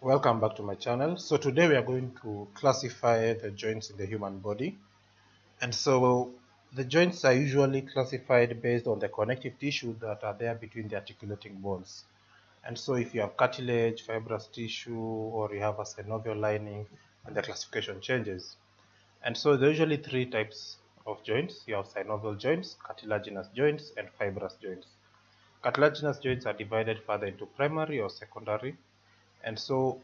Welcome back to my channel. So today we are going to classify the joints in the human body. And so the joints are usually classified based on the connective tissue that are there between the articulating bones. And so if you have cartilage, fibrous tissue, or you have a synovial lining, and the classification changes. And so there are usually three types of joints. You have synovial joints, cartilaginous joints, and fibrous joints. Cartilaginous joints are divided further into primary or secondary and so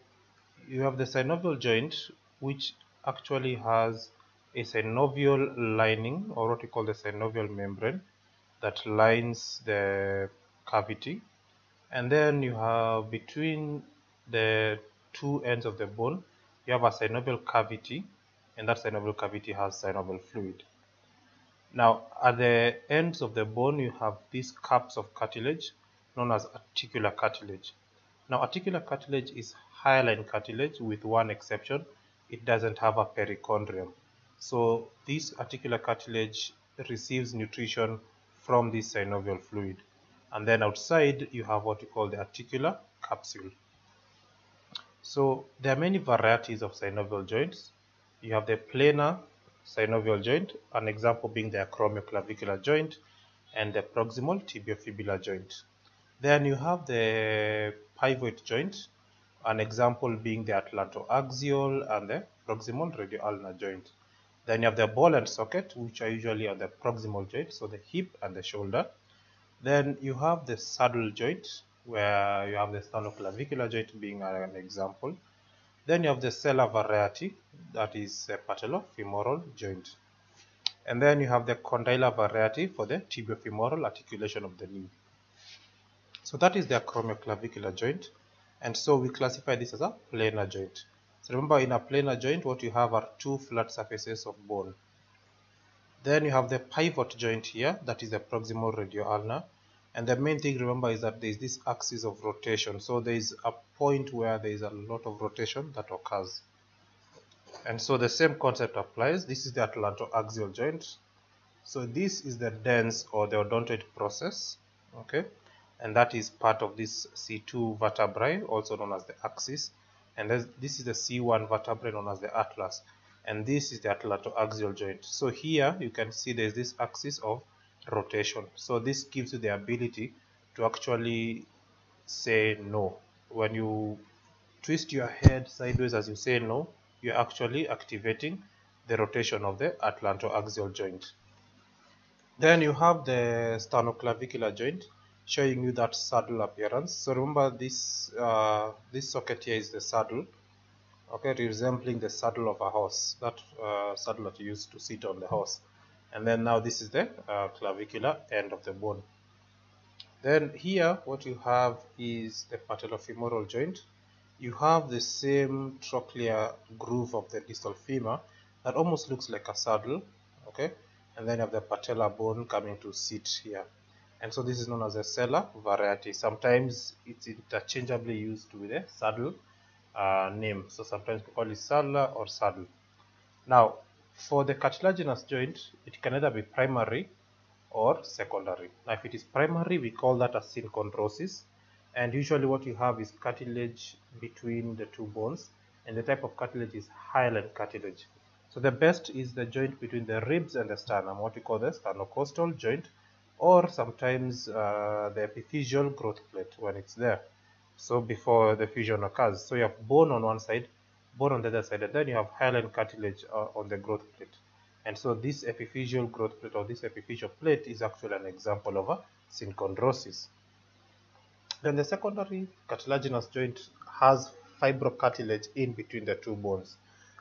you have the synovial joint which actually has a synovial lining or what we call the synovial membrane that lines the cavity. And then you have between the two ends of the bone you have a synovial cavity and that synovial cavity has synovial fluid. Now at the ends of the bone you have these caps of cartilage known as articular cartilage now articular cartilage is hyaline cartilage with one exception. It doesn't have a perichondrium. So this articular cartilage receives nutrition from this synovial fluid. And then outside you have what we call the articular capsule. So there are many varieties of synovial joints. You have the planar synovial joint, an example being the acromioclavicular joint and the proximal tibiofibular joint. Then you have the pivot joint, an example being the atlantoaxial and the proximal radioulnar joint. Then you have the ball and socket, which are usually on the proximal joint, so the hip and the shoulder. Then you have the saddle joint, where you have the sternoclavicular joint being an example. Then you have the sellar variety, that is a patellofemoral joint. And then you have the condylar variety for the tibiofemoral articulation of the knee. So that is the acromioclavicular joint. And so we classify this as a planar joint. So remember in a planar joint, what you have are two flat surfaces of bone. Then you have the pivot joint here, that is the proximal radial radioulnar. And the main thing remember is that there is this axis of rotation. So there is a point where there is a lot of rotation that occurs. And so the same concept applies. This is the atlantoaxial joint. So this is the dens or the odontoid process. Okay and that is part of this C2 vertebrae, also known as the axis. And this is the C1 vertebrae known as the atlas. And this is the atlantoaxial joint. So here you can see there's this axis of rotation. So this gives you the ability to actually say no. When you twist your head sideways as you say no, you're actually activating the rotation of the atlantoaxial joint. Then you have the sternoclavicular joint showing you that saddle appearance. So remember this uh, this socket here is the saddle okay resembling the saddle of a horse that uh, saddle that you used to sit on the horse. And then now this is the uh, clavicular end of the bone. Then here what you have is the patellofemoral joint. You have the same trochlear groove of the distal femur that almost looks like a saddle okay? And then you have the patella bone coming to sit here and so this is known as a sellar variety. Sometimes it's interchangeably used with a saddle uh, name. So sometimes we call it saddle or saddle. Now for the cartilaginous joint it can either be primary or secondary. Now if it is primary we call that a synchondrosis. And usually what you have is cartilage between the two bones and the type of cartilage is hyaline cartilage. So the best is the joint between the ribs and the sternum what we call the sternocostal joint or sometimes uh, the epiphyseal growth plate when it's there. So before the fusion occurs so you have bone on one side bone on the other side and then you have hyaline cartilage uh, on the growth plate. And so this epiphyseal growth plate or this epiphyseal plate is actually an example of a synchondrosis. Then the secondary cartilaginous joint has fibrocartilage in between the two bones.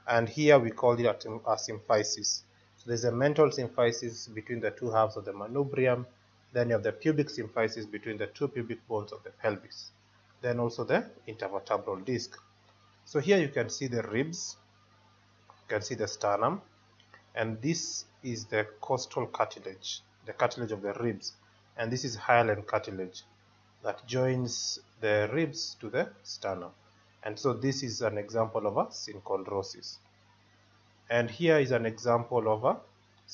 And here we call it a symphysis so there's a mental symphysis between the two halves of the manubrium. Then you have the pubic symphysis between the two pubic bones of the pelvis. Then also the intervertebral disc. So here you can see the ribs, you can see the sternum, and this is the costal cartilage, the cartilage of the ribs, and this is hyaline cartilage that joins the ribs to the sternum. And so this is an example of a synchondrosis and here is an example of a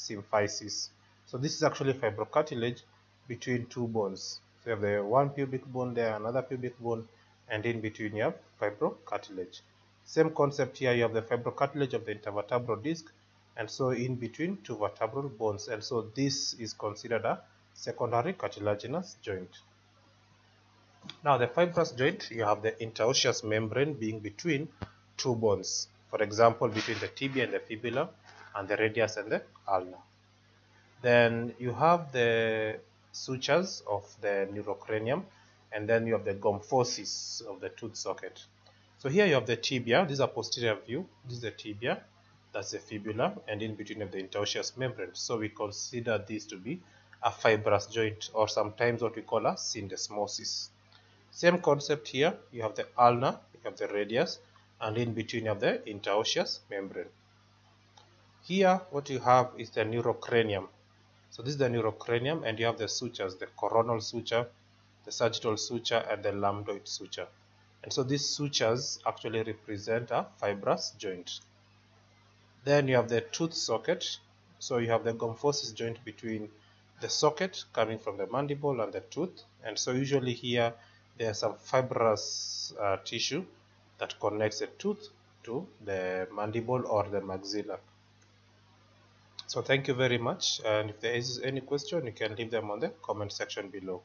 symphysis so this is actually fibrocartilage between two bones so you have the one pubic bone there another pubic bone and in between you have fibrocartilage. Same concept here, you have the fibrocartilage of the intervertebral disc and so in between two vertebral bones and so this is considered a secondary cartilaginous joint. Now the fibrous joint, you have the interosseous membrane being between two bones. For example, between the tibia and the fibula and the radius and the ulna. Then you have the sutures of the neurocranium and then you have the gomphosis of the tooth socket. So here you have the tibia, this is a posterior view, this is the tibia, that's the fibula, and in between of the interosseous membrane. So we consider this to be a fibrous joint or sometimes what we call a syndesmosis. Same concept here, you have the ulna, you have the radius, and in between have the interosseous membrane. Here what you have is the neurocranium. So this is the neurocranium and you have the sutures, the coronal suture, the sagittal suture and the lambdoid suture. And so these sutures actually represent a fibrous joint. Then you have the tooth socket. So you have the gomphosis joint between the socket coming from the mandible and the tooth. And so usually here there's some fibrous uh, tissue that connects the tooth to the mandible or the maxilla. So thank you very much. And if there is any question, you can leave them on the comment section below.